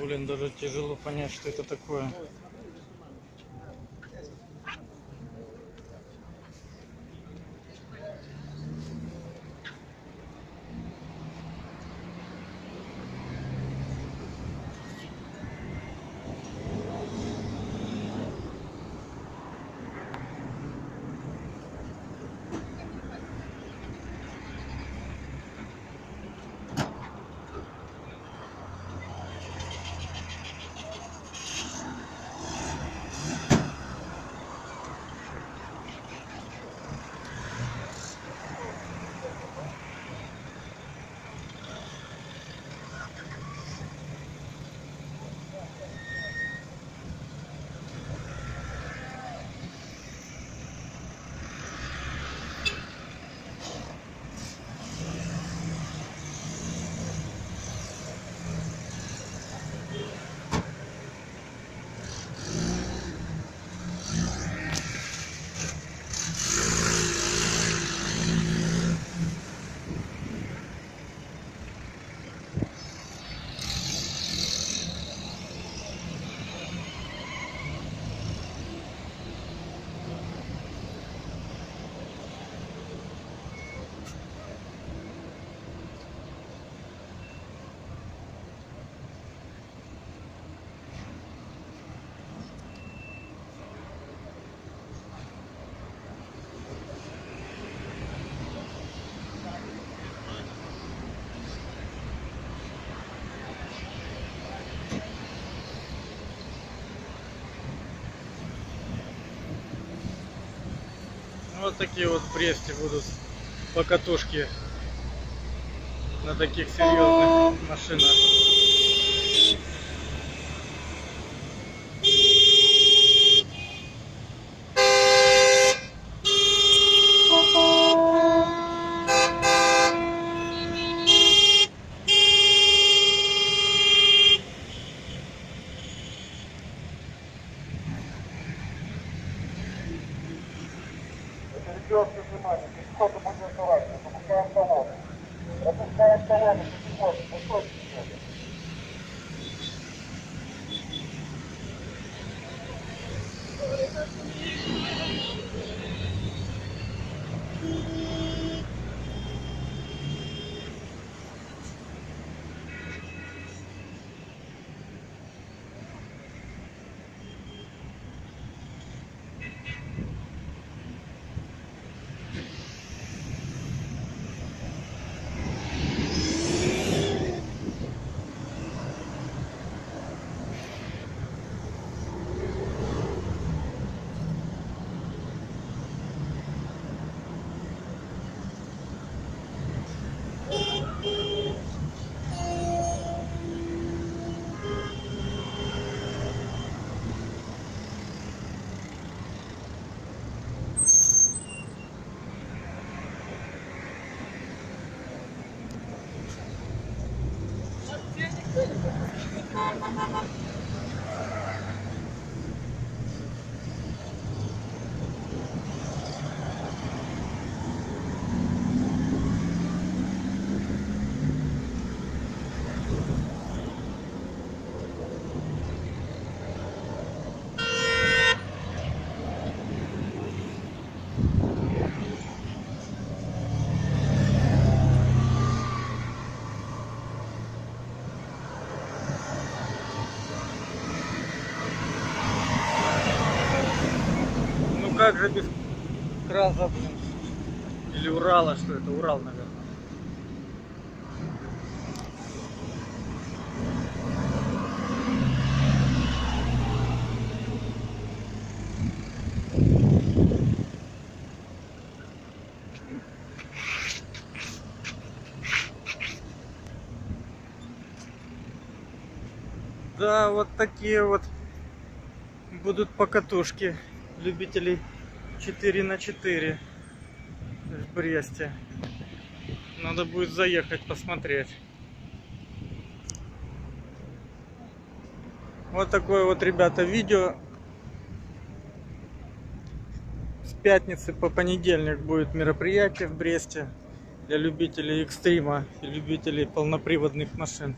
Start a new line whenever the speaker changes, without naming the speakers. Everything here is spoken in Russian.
Блин, даже тяжело понять, что это такое. Такие вот в Бресте будут покатушки на таких серьезных машинах.
Перекрестное внимание, пешеходы будьте аккуратны, пропускаем колонну. Пропускаем колонну, пешеходы, пешеходы.
Как же без Краза, блин. Или Урала, что это? Урал, наверное. Да, вот такие вот будут покатушки любителей 4 на 4 в Бресте. Надо будет заехать посмотреть. Вот такое вот, ребята, видео. С пятницы по понедельник будет мероприятие в Бресте для любителей экстрима и любителей полноприводных машин.